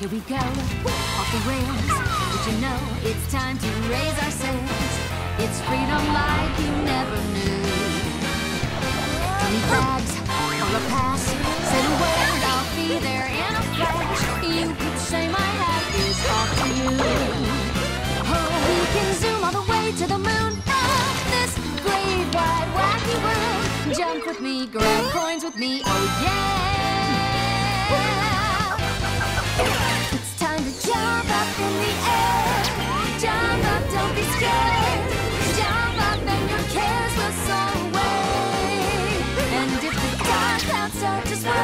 Here we go, off the rails. Did you know it's time to raise our sails? It's freedom like you never knew. Flags Jump with me, grab coins with me, oh yeah! It's time to jump up in the air. Jump up, don't be scared. Jump up and your cares will soar away. And if the dark clouds start to swirl,